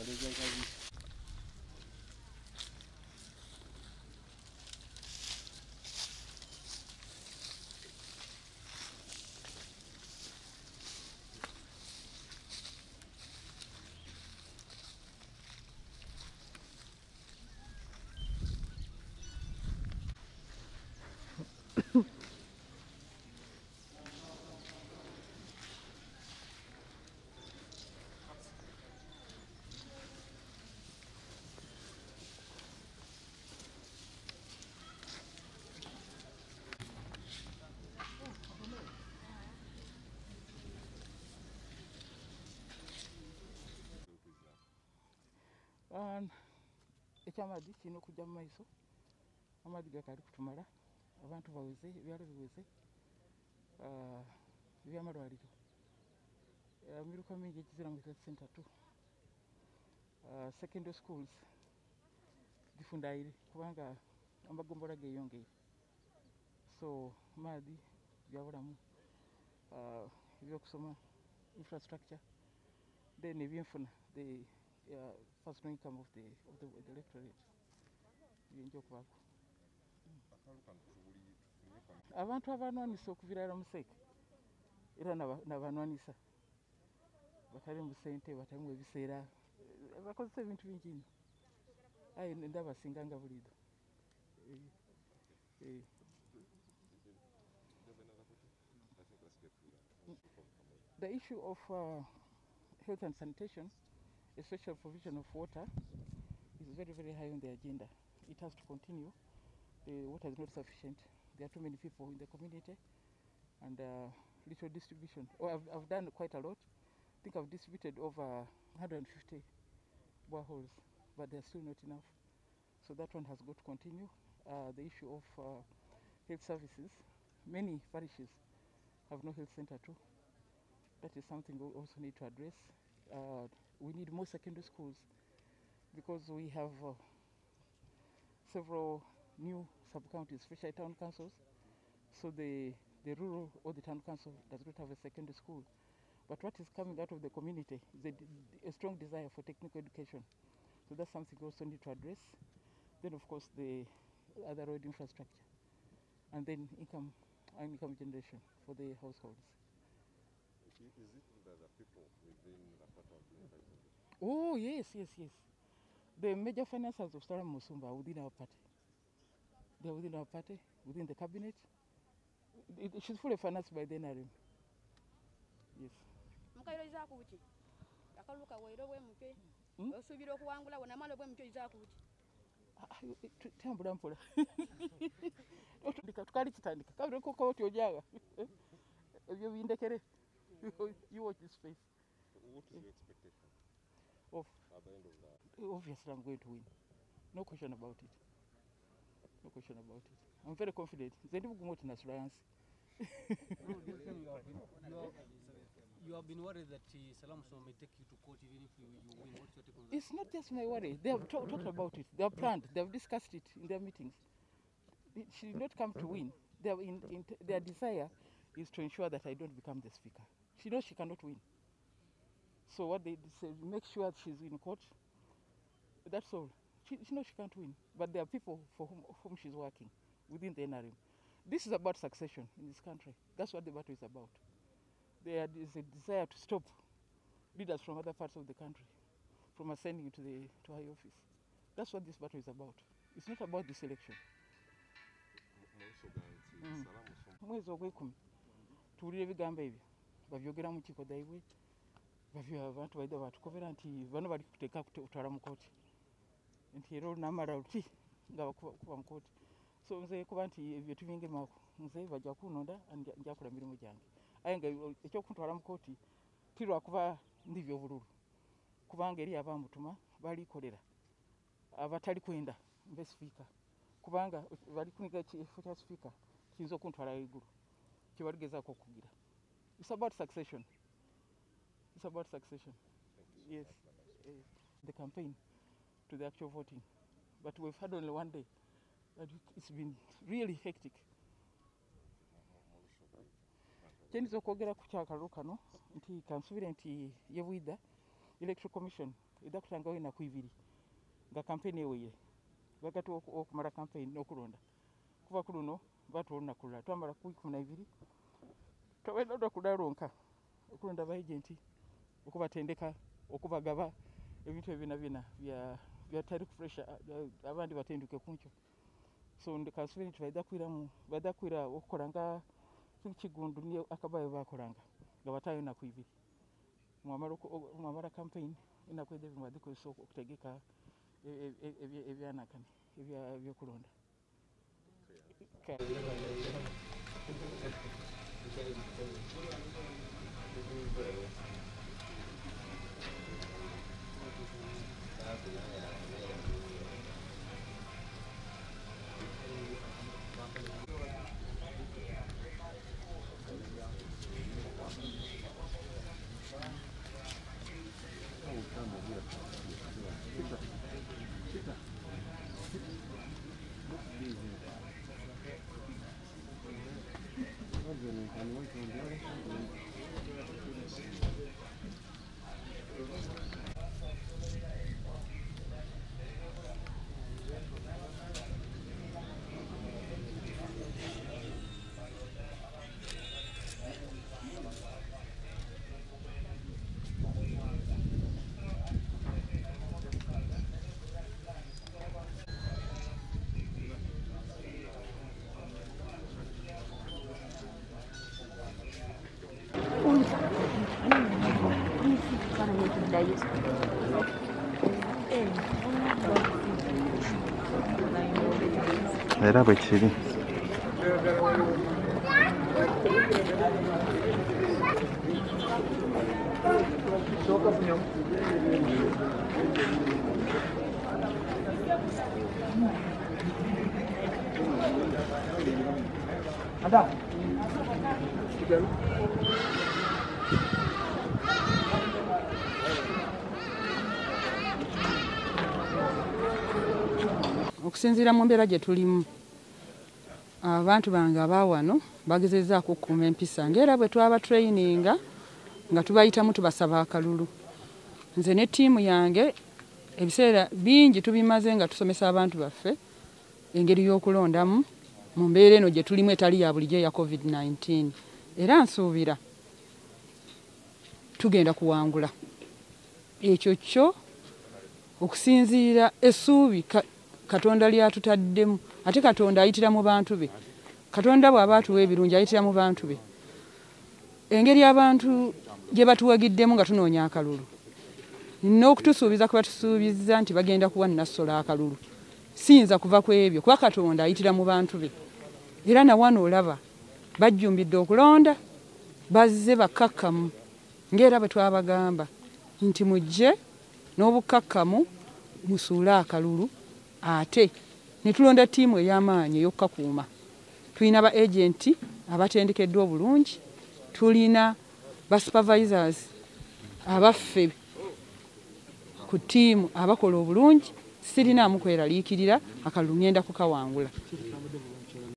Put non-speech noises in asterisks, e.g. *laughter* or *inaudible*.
other guys? Ah, ekyamaadhi kirina okujja mu maiso amaadhi gakali kutumala abantu baweze ebyalo biweze ebyamalwaliro. Ah, miruka mingi egizira mu health center Ah, secondary schools gifundaire kubanga amagombola geyongeire so maadhi byabulamu ebyokusoma infrastructure then ebyenfuna the uh, personal income of the, of the, the electorate biyinza okubaako abantu abanwanisa okuviirala museeke era naba- nabanwanisa batali mu sente batali mu ebiseera bakozesa ebintu bingi nnyo aye ndaba singa nga buliido the issue of uh, health and sanitation especially provision of water is very very high on the agenda. It has to continue. The water is not sufficient. There are too many people in the community and uh, little distribution. Oh, I've, I've done quite a lot. I think I've distributed over 150 boreholes but they're still not enough. So that one has got to continue. Uh, the issue of uh, health services many parishes have no health center too. That is something we also need to address. Uh, we need more secondary schools because we have uh, several new sub-counties, especially town councils. So the, the rural or the town council does not have a secondary school. But what is coming out of the community is a, a strong desire for technical education. So that's something we also need to address. Then, of course, the other road infrastructure. And then income, income generation for the households. Is it that the people within Lapata are being invited? Oh, yes, yes, yes. The major financiers of Saram Musumba are within our party. They are within our party, within the cabinet. It, it- she's fully financed by the NRM. Yes. mukairo buki akalulu kaweire obwemuke hmm? osuubira okuwangula bwonamala obwemuke oiza ku buki ah, ah, eh, tu- tambula mpola *laughs* tukali kitandika kabireko oti ojaga *laughs* ebyo bindekere *laughs* you watch this face. What is your expectation of at the end of that? obviously I'm going to win. No question about it. No question about it. I'm very confident. Nze ndi bugumu oti nasula yansi. No, this time you have been, you you have been worried that uh, Salam Soma may take you to court even if you, you win. What's your take on that? It's not just my worry. They have talk, talked about it. They have planned. They have discussed it in their meetings. She did not come to win. Their, in, in, their desire is to ensure that I don't become the speaker. She knows she cannot win. So what they say, make sure she's in court. That's all. She, she knows she can't win. But there are people for whom, whom she's working within the NRM. This is about succession in this country. That's what the battle is about. There is a desire to stop leaders from other parts of the country from ascending to the to high office. That's what this battle is about. It's not about this election. Mwisoga. Mm. Mwezi ogwekumi tuwulire ebigambo ebyo babyogera mu zaibwe babyo abantu baida batukobera nti bano bali kuteeka kutwala mukoti nti era olunamala luti nga bakuba mukoti so nze kuba nti ebyo tubingemaako nze bajja kunonda nja- njakola mirimu gyange. Aye nga ekyokuntwala mu kooti ti lwakuba ndi byobululu. Kubanga eri abamutuma balikolera abatali kwenda mbe sipiika kubanga bali kuniga ekifo kya sipiika kiyinza okuntwala igulu ko okugira its about succession. Its about succession. Yes. Uh, the campaign to the actual voting. But we've had only one day but it's been really hectic. Kyendiza okwogera ku kyakalulu kano nti kansubire nti ye bwida electoral commission edda kutangawo enaku ibiri nga kampeni eweire bagatu oku- okumala kampeni n'okulonda kuva ku luno batuwa olunaku lulala twamala ku ikumi naibiri olunaku lulala lwonka okulonda abaagenti okubatendeka okubagaba ebintu ebyo byona byona bya- bya tariff pressure a- abandi batenduke kunkyo so kansubira nti baida kwira okukola nga kigundu niyo akabayo bakolanga nga batayo enaku ibiri mwamala oku- o- mwamala campaign enaku ezo ebyo mwazikozesa oku- okutegeka Gracias. Thank you. всегда есть. Era băieții. Soca în el. A da. Știi okusinziira mu mbeera gye tulimu. Abantu bange abaawano bagezezaako okukuuma empisa ngaera bwe twaba trayininga nga tubayitamu tubasaba akalulu. Nze ne ttiimu yange ebiseera bingi tubimaze nga tusomesa abantu baffe engeri y'okulondamu mu mbeera eno gye tulimu etali ya bulijjo eya covid-19 era nsuubira tugenda kuwangula. Ekyo kyo okusinziira essuubi katonda lyatutaddemu ate katonda ayitira mu bantu be. Katonda bw'aba atuwa ebirungi ayitira mu bantu be. Engeri abantu gye batuwagiddemu nga tunoonya akalulu. N'okutusuubiza kwe batusuubiza nti bagenda kuwa nassola akalulu. Siyinza kuva ku ebyo kuba katonda ayitira mu bantu be. Era nawano olaba bajjumbidde okulonda bazze bakkakkamu. Ng'era bwe twabagamba nti mujje n'obukkakkamu musuule akalulu ate. Ne tulonda ttiimu ey'amaanyi ey'okkakuuma tulina ba agenti abatendekeddwa obulungi tulina ba supervisors abaffe ku ttiimu abakola obulungi sirinaamu kweraliikirira akalulu ngenda kukawangula